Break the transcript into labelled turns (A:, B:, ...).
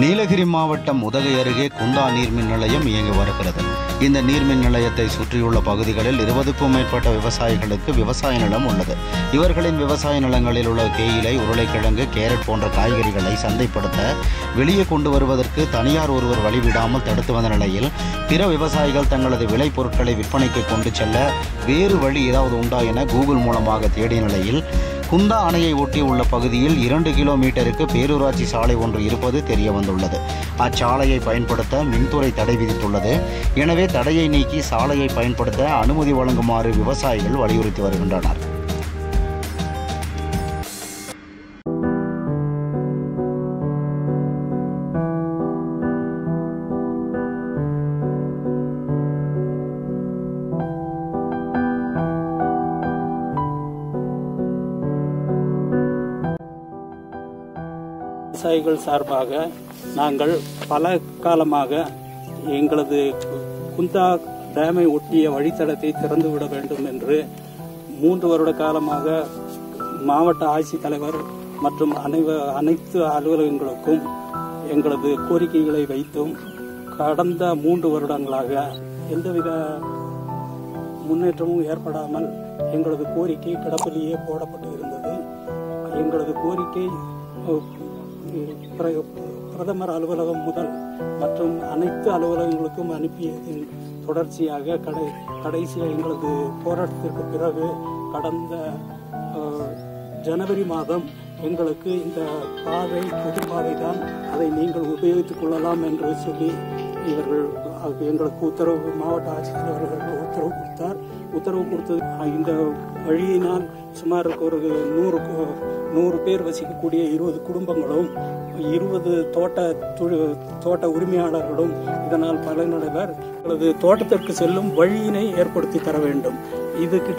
A: நீலகிரி மாவட்டம் உதகை அருகே குந்தா நீர்மின் நிலையம் இயங்கி வருகிறது. இந்த நீர்மின் நிலையத்தை சுற்றியுள்ள பகுதிகளில் இருபதுக்கும் மேற்பட்ட விவசாயிகளுக்கு விவசாய நிலம் உள்ளது. இவர்களின் விவசாய நிலங்களில் உள்ள தேயிலை உருளைக்கிழங்கு கேரட் போன்ற காய்கறிகளை சந்தைப்படுத்த வெளியே கொண்டு வருவதற்கு தனியார் ஒருவர் வழிவிடாமல் தடுத்து வந்த நிலையில் பிற விவசாயிகள் தங்களது விளை பொருட்களை விற்பனைக்கு கொண்டு செல்ல வேறு வழி ஏதாவது உண்டா என கூகுள் மூலமாக தேடிய நிலையில் குந்தா அணையை ஒட்டி உள்ள பகுதியில் இரண்டு கிலோமீட்டருக்கு பேரூராட்சி சாலை ஒன்று இருப்பது தெரிய வந்துள்ளது அச்சாலையை பயன்படுத்த மின்துறை தடை விதித்துள்ளது. எனவே தடையை நீக்கி சாலையை பயன்படுத்த அனுமதி வழங்குமாறு விவசாயிகள் வலியுறுத்தி வருகின்றனர்.
B: விவசாயிகள் சார்பாக நாங்கள் பல காலமாக எங்களது குந்தா டேமை ஒட்டிய வழித்தடத்தை திறந்துவிட வேண்டும் என்று மூன்று வருட காலமாக மாவட்ட ஆட்சித்தலைவர் மற்றும் அனைவ அனைத்து அலுவலகங்களுக்கும் எங்களது கோரிக்கைகளை வைத்தும் கடந்த மூன்று வருடங்களாக எந்தவித முன்னேற்றமும் ஏற்படாமல் எங்களது கோரிக்கை கிடப்பிலேயே போடப்பட்டு இருந்தது. எங்களது கோரிக்கை பிரதமர் அலுவலகம் முதல் மற்றும் அனைத்து அலுவலகங்களுக்கும் அனுப்பியதின் தொடர்ச்சியாக கடை கடைசியாக எங்களது போராட்டத்திற்கு பிறகு கடந்த ஜனவரி மாதம் எங்களுக்கு இந்த பாதை புது பாதை தான் அதை நீங்கள் உபயோகித்துக் கொள்ளலாம் என்று சொல்லி இவர்கள் எங்களுக்கு உத்தரவு மாவட்ட ஆட்சித்தலைவர்கள் உத்தரவு கொடுத்தார். உத்தரவு கொடுத்தது. இந்த வழியினால் சுமார் ஒரு நூறு நூறு பேர் வசிக்கக்கூடிய இருபது குடும்பங்களும் இருபது தோட்ட தொழு- தோட்ட உரிமையாளர்களும் இதனால் பலனடைவர். அல்லது தோட்டத்திற்கு செல்லும் வழியினை ஏற்படுத்தி தர வேண்டும். இதுக்கு